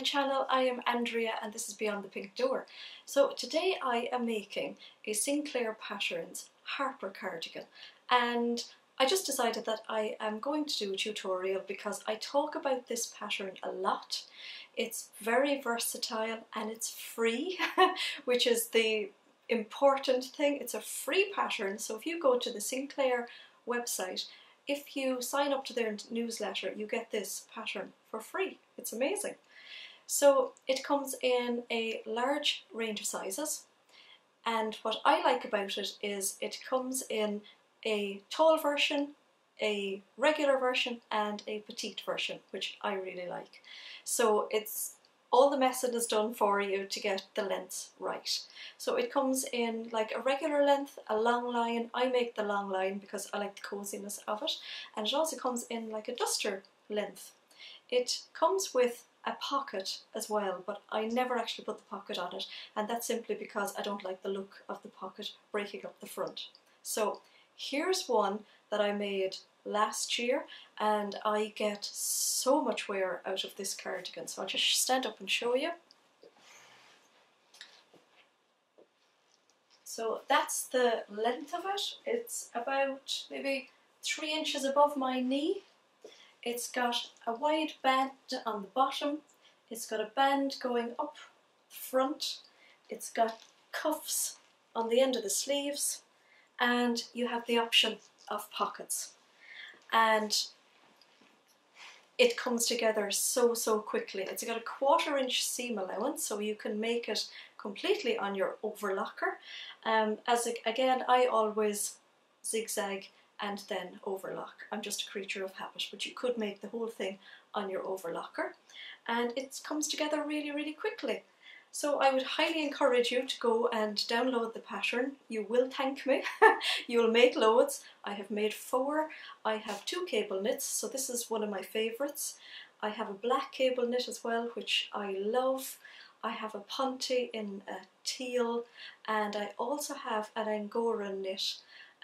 my channel. I am Andrea and this is Beyond the Pink Door. So today I am making a Sinclair Patterns Harper cardigan and I just decided that I am going to do a tutorial because I talk about this pattern a lot. It's very versatile and it's free, which is the important thing. It's a free pattern, so if you go to the Sinclair website if you sign up to their newsletter, you get this pattern for free. It's amazing. So it comes in a large range of sizes. And what I like about it is it comes in a tall version, a regular version and a petite version, which I really like. So it's all the messing is done for you to get the lengths right. So it comes in like a regular length, a long line. I make the long line because I like the coziness of it. And it also comes in like a duster length. It comes with a pocket as well, but I never actually put the pocket on it. And that's simply because I don't like the look of the pocket breaking up the front. So here's one that I made last year and I get so much wear out of this cardigan so I'll just stand up and show you. So that's the length of it. It's about maybe three inches above my knee. It's got a wide band on the bottom. It's got a band going up front. It's got cuffs on the end of the sleeves and you have the option of pockets and it comes together so so quickly. It's got a quarter inch seam allowance so you can make it completely on your overlocker. Um, as a, again I always zigzag and then overlock. I'm just a creature of habit but you could make the whole thing on your overlocker and it comes together really really quickly. So I would highly encourage you to go and download the pattern. You will thank me. You'll make loads. I have made four. I have two cable knits, so this is one of my favourites. I have a black cable knit as well, which I love. I have a ponte in a teal, and I also have an Angora knit,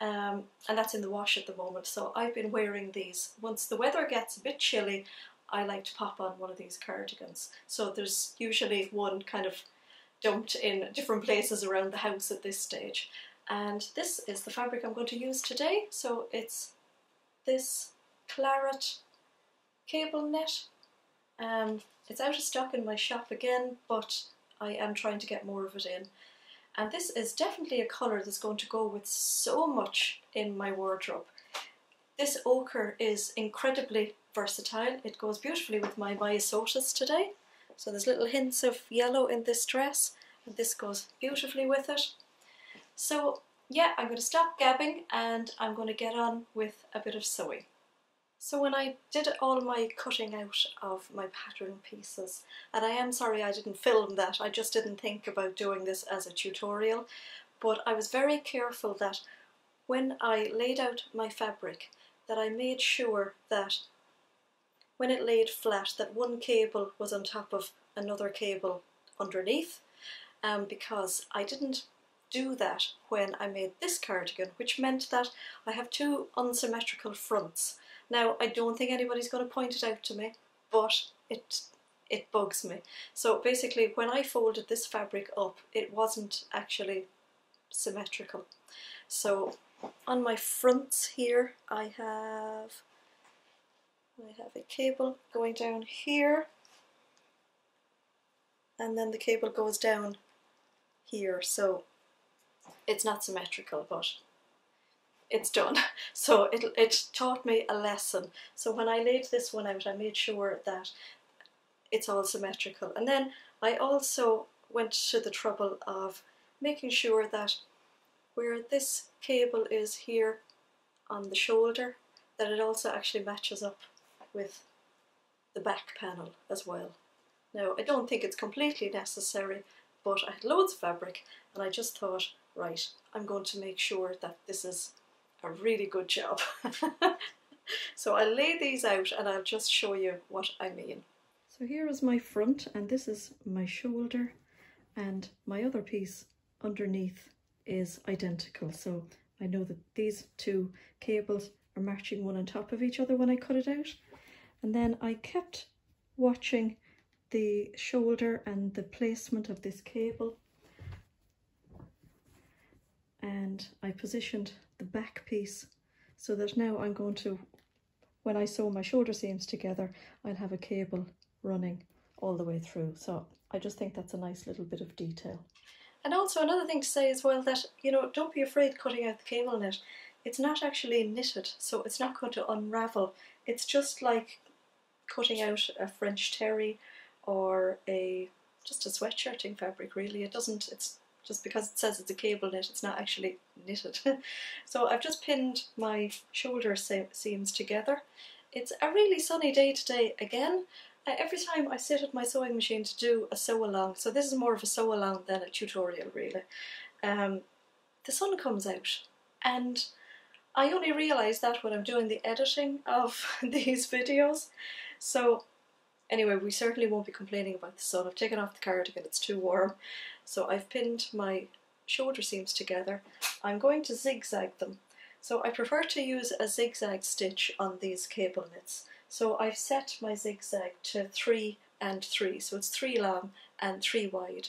um, and that's in the wash at the moment. So I've been wearing these. Once the weather gets a bit chilly, I like to pop on one of these cardigans. So there's usually one kind of dumped in different places around the house at this stage. And this is the fabric I'm going to use today. So it's this claret cable knit. Um, it's out of stock in my shop again, but I am trying to get more of it in. And this is definitely a colour that's going to go with so much in my wardrobe. This ochre is incredibly versatile. It goes beautifully with my Myosotis today. So there's little hints of yellow in this dress and this goes beautifully with it. So yeah, I'm going to stop gabbing and I'm going to get on with a bit of sewing. So when I did all my cutting out of my pattern pieces, and I am sorry I didn't film that, I just didn't think about doing this as a tutorial, but I was very careful that when I laid out my fabric, that I made sure that when it laid flat that one cable was on top of another cable underneath um, because I didn't do that when I made this cardigan which meant that I have two unsymmetrical fronts. Now I don't think anybody's going to point it out to me but it it bugs me. So basically when I folded this fabric up it wasn't actually symmetrical. So on my fronts here I have I have a cable going down here and then the cable goes down here so it's not symmetrical but it's done. So it, it taught me a lesson. So when I laid this one out I made sure that it's all symmetrical. And then I also went to the trouble of making sure that where this cable is here on the shoulder that it also actually matches up with the back panel as well. Now I don't think it's completely necessary but I had loads of fabric and I just thought right I'm going to make sure that this is a really good job. so I'll lay these out and I'll just show you what I mean. So here is my front and this is my shoulder and my other piece underneath is identical so I know that these two cables are matching one on top of each other when I cut it out and then I kept watching the shoulder and the placement of this cable and I positioned the back piece so that now I'm going to, when I sew my shoulder seams together, I'll have a cable running all the way through. So I just think that's a nice little bit of detail. And also another thing to say as well that, you know, don't be afraid cutting out the cable knit. It's not actually knitted, so it's not going to unravel. It's just like cutting out a French terry or a just a sweatshirting fabric really. It doesn't, it's just because it says it's a cable knit, it's not actually knitted. so I've just pinned my shoulder seams together. It's a really sunny day today again. Uh, every time I sit at my sewing machine to do a sew along, so this is more of a sew along than a tutorial really, um, the sun comes out and I only realise that when I'm doing the editing of these videos. So anyway, we certainly won't be complaining about the sun. I've taken off the cardigan, it's too warm. So I've pinned my shoulder seams together. I'm going to zigzag them. So I prefer to use a zigzag stitch on these cable knits. So I've set my zigzag to three and three. So it's three long and three wide.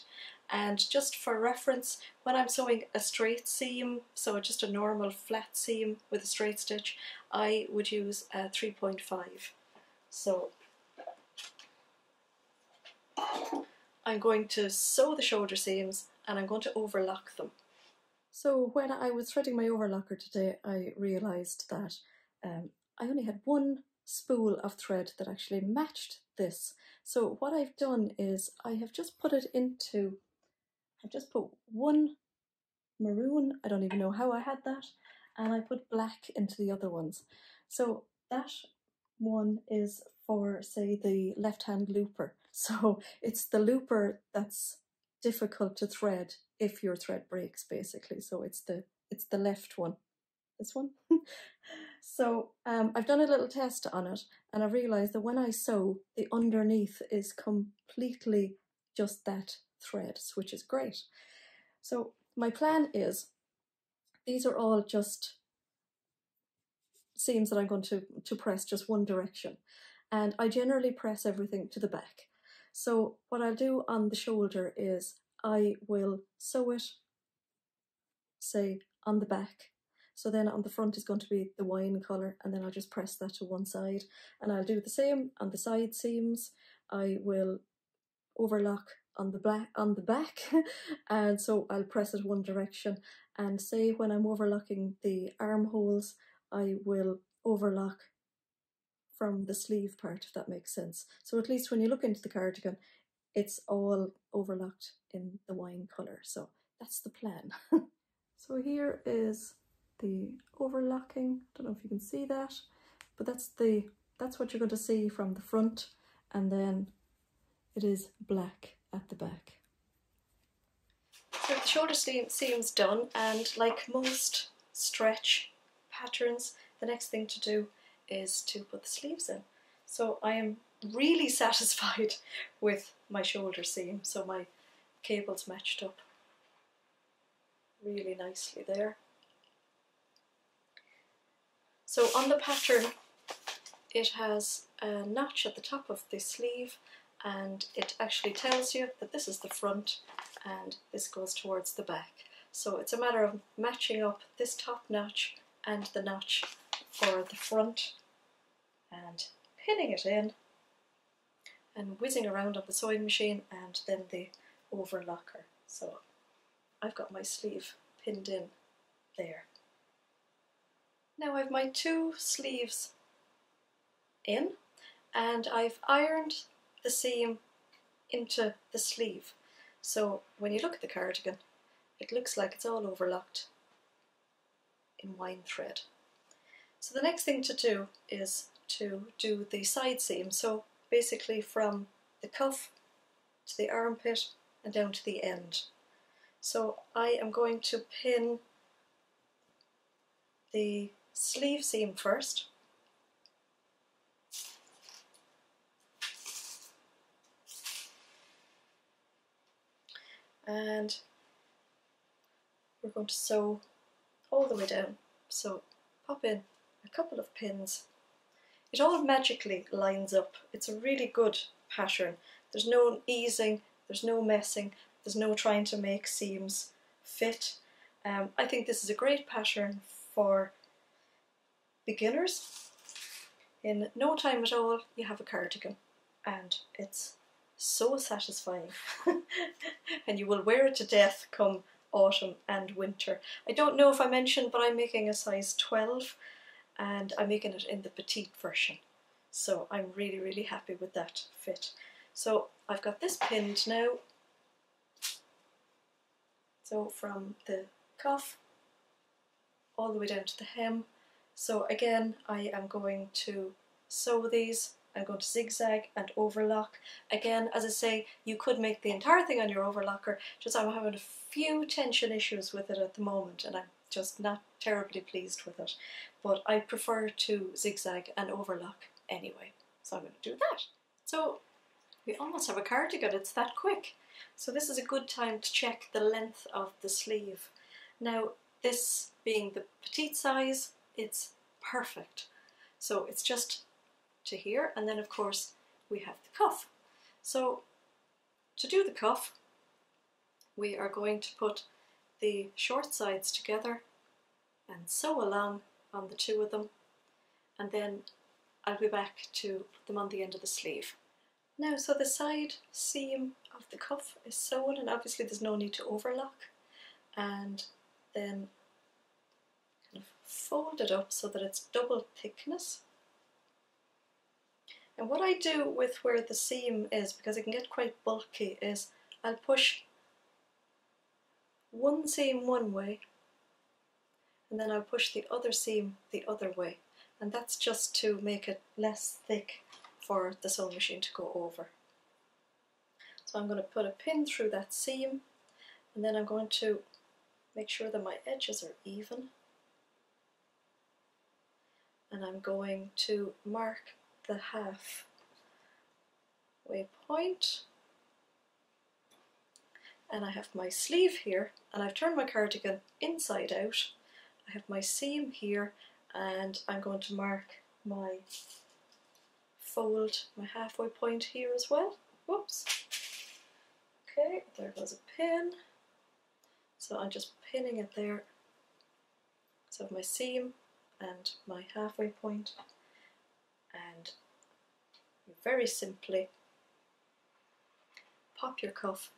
And just for reference, when I'm sewing a straight seam, so just a normal flat seam with a straight stitch, I would use a 3.5. So I'm going to sew the shoulder seams and I'm going to overlock them. So when I was threading my overlocker today, I realised that um, I only had one spool of thread that actually matched this. So what I've done is I have just put it into, I've just put one maroon, I don't even know how I had that, and I put black into the other ones. So that one is for say the left hand looper so it's the looper that's difficult to thread if your thread breaks basically. So it's the it's the left one. This one. so um, I've done a little test on it and I realised that when I sew, the underneath is completely just that thread, which is great. So my plan is these are all just seams that I'm going to, to press just one direction. And I generally press everything to the back. So what I'll do on the shoulder is I will sew it, say, on the back. So then on the front is going to be the wine colour and then I'll just press that to one side. And I'll do the same on the side seams. I will overlock on the black on the back and so I'll press it one direction and say when I'm overlocking the armholes I will overlock from the sleeve part, if that makes sense. So at least when you look into the cardigan, it's all overlocked in the wine colour. So that's the plan. so here is the overlocking. I don't know if you can see that, but that's the that's what you're going to see from the front and then it is black at the back. So the shoulder seam, seam's done and like most stretch patterns, the next thing to do is to put the sleeves in. So I am really satisfied with my shoulder seam. So my cables matched up really nicely there. So on the pattern it has a notch at the top of the sleeve and it actually tells you that this is the front and this goes towards the back. So it's a matter of matching up this top notch and the notch for the front and pinning it in and whizzing around on the sewing machine and then the overlocker. So I've got my sleeve pinned in there. Now I've my two sleeves in and I've ironed the seam into the sleeve. So when you look at the cardigan, it looks like it's all overlocked in wine thread. So the next thing to do is to do the side seam. So basically from the cuff to the armpit and down to the end. So I am going to pin the sleeve seam first. And we're going to sew all the way down. So pop in a couple of pins. It all magically lines up. It's a really good pattern. There's no easing, there's no messing, there's no trying to make seams fit. Um, I think this is a great pattern for beginners. In no time at all, you have a cardigan, and it's so satisfying. and you will wear it to death come autumn and winter. I don't know if I mentioned, but I'm making a size 12 and I'm making it in the petite version. So I'm really, really happy with that fit. So I've got this pinned now. So from the cuff all the way down to the hem. So again, I am going to sew these I'm going to zigzag and overlock. Again, as I say, you could make the entire thing on your overlocker, just I'm having a few tension issues with it at the moment and I'm just not terribly pleased with it. But I prefer to zigzag and overlock anyway, so I'm going to do that. So we almost have a cardigan, it's that quick. So this is a good time to check the length of the sleeve. Now this being the petite size, it's perfect. So it's just to here and then of course we have the cuff. So to do the cuff we are going to put the short sides together and sew along on the two of them. And then I'll be back to put them on the end of the sleeve. Now so the side seam of the cuff is sewn and obviously there's no need to overlock. And then kind of fold it up so that it's double thickness. And what I do with where the seam is, because it can get quite bulky, is I'll push one seam one way and then I'll push the other seam the other way. And that's just to make it less thick for the sewing machine to go over. So I'm going to put a pin through that seam and then I'm going to make sure that my edges are even. And I'm going to mark the half way point and I have my sleeve here and I've turned my cardigan inside out. I have my seam here and I'm going to mark my fold, my halfway point here as well. Whoops. Okay, there goes a pin. So I'm just pinning it there. So my seam and my halfway point and very simply pop your cuff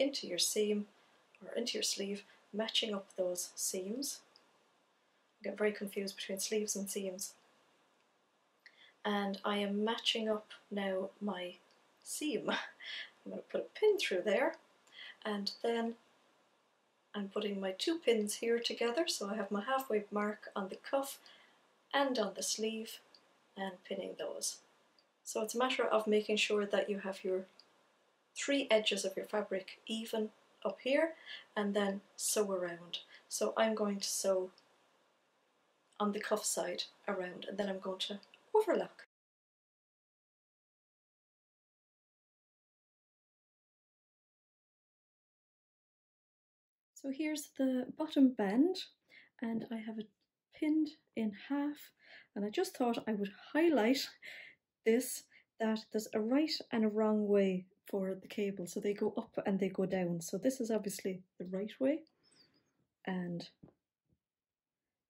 into your seam or into your sleeve, matching up those seams. I get very confused between sleeves and seams. And I am matching up now my seam. I'm going to put a pin through there and then I'm putting my two pins here together so I have my halfway mark on the cuff and on the sleeve and pinning those. So it's a matter of making sure that you have your three edges of your fabric even up here and then sew around. So I'm going to sew on the cuff side around and then I'm going to overlock. So here's the bottom bend and I have it pinned in half and I just thought I would highlight this that there's a right and a wrong way for the cable so they go up and they go down. So this is obviously the right way and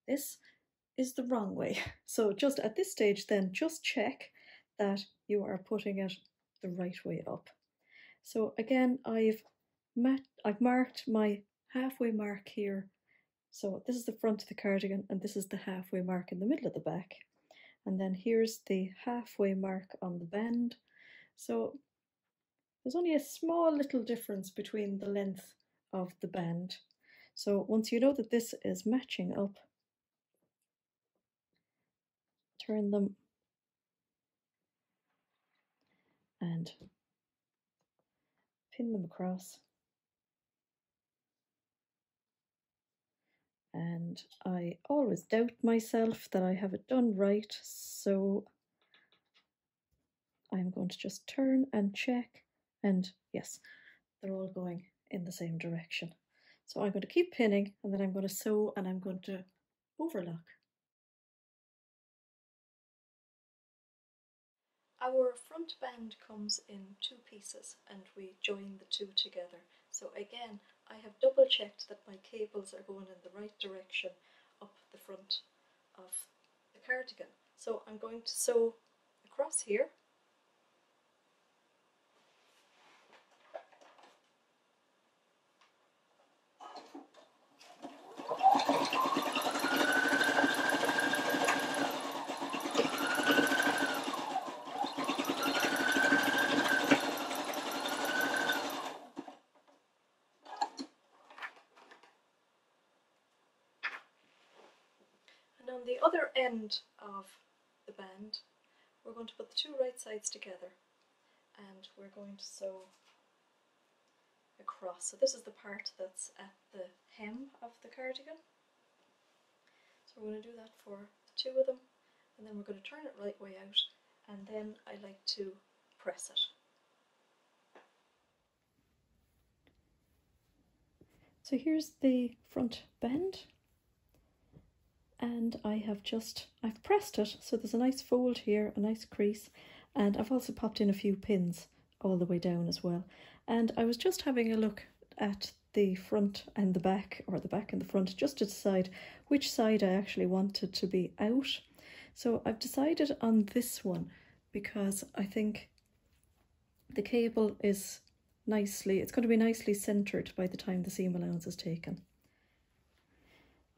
this is the wrong way. So just at this stage then just check that you are putting it the right way up. So again I've met I've marked my halfway mark here. So this is the front of the cardigan and this is the halfway mark in the middle of the back. And then here's the halfway mark on the bend. So there's only a small little difference between the length of the band. So once you know that this is matching up, turn them and pin them across. And I always doubt myself that I have it done right, so I'm going to just turn and check and yes, they're all going in the same direction. So I'm going to keep pinning and then I'm going to sew and I'm going to overlock. our front band comes in two pieces and we join the two together. So again, I have double checked that my cables are going in the right direction up the front of the cardigan. So I'm going to sew across here the other end of the band, we're going to put the two right sides together and we're going to sew across. So this is the part that's at the hem of the cardigan. So we're going to do that for two of them and then we're going to turn it right way out and then I like to press it. So here's the front bend and I have just, I've pressed it so there's a nice fold here, a nice crease and I've also popped in a few pins all the way down as well. And I was just having a look at the front and the back or the back and the front just to decide which side I actually wanted to be out. So I've decided on this one because I think the cable is nicely, it's going to be nicely centered by the time the seam allowance is taken.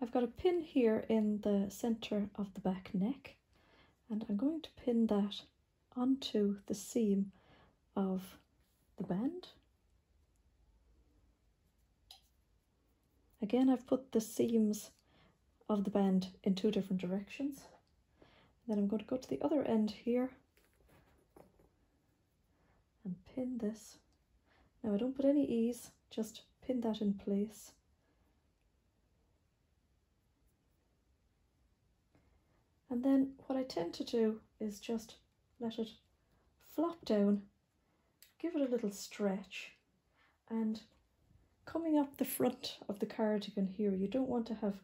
I've got a pin here in the center of the back neck and I'm going to pin that onto the seam of the band. Again, I've put the seams of the band in two different directions. Then I'm going to go to the other end here and pin this. Now I don't put any ease, just pin that in place. And then what I tend to do is just let it flop down, give it a little stretch, and coming up the front of the cardigan here, you don't want to have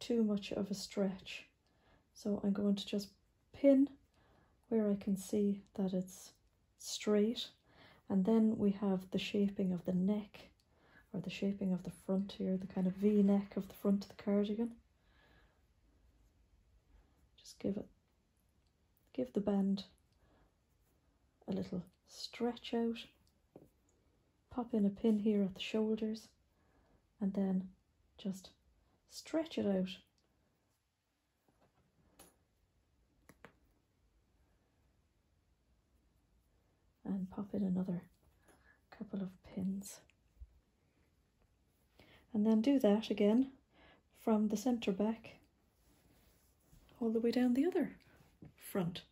too much of a stretch. So I'm going to just pin where I can see that it's straight. And then we have the shaping of the neck or the shaping of the front here, the kind of V neck of the front of the cardigan just give it give the band a little stretch out pop in a pin here at the shoulders and then just stretch it out. And pop in another couple of pins. And then do that again from the center back all the way down the other front.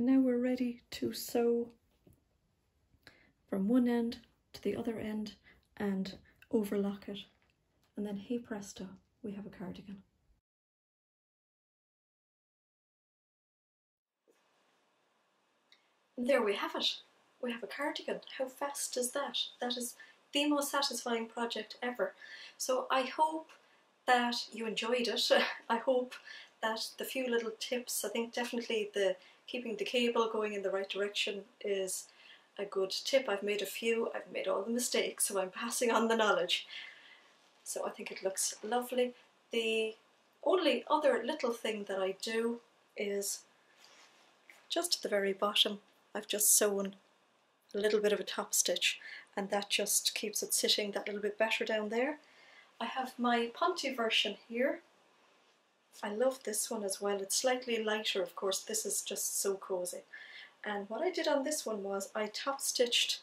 And now we're ready to sew from one end to the other end and overlock it. And then hey presto, we have a cardigan. There we have it. We have a cardigan. How fast is that? That is the most satisfying project ever. So I hope that you enjoyed it. I hope that the few little tips, I think definitely the keeping the cable going in the right direction is a good tip. I've made a few, I've made all the mistakes, so I'm passing on the knowledge. So I think it looks lovely. The only other little thing that I do is just at the very bottom, I've just sewn a little bit of a top stitch and that just keeps it sitting that little bit better down there. I have my Ponte version here. I love this one as well. It's slightly lighter, of course. This is just so cozy. And what I did on this one was I top stitched,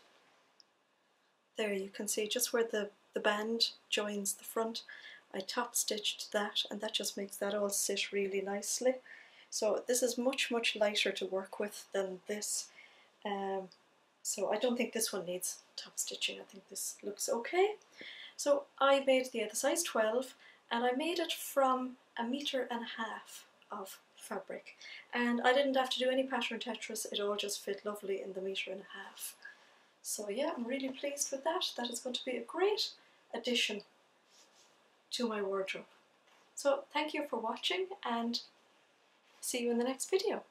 there you can see just where the, the band joins the front. I top stitched that and that just makes that all sit really nicely. So this is much, much lighter to work with than this. Um, so I don't think this one needs top stitching. I think this looks okay. So I made the, other size 12 and I made it from a metre and a half of fabric and I didn't have to do any pattern Tetris, it all just fit lovely in the metre and a half. So yeah, I'm really pleased with that. That is going to be a great addition to my wardrobe. So thank you for watching and see you in the next video.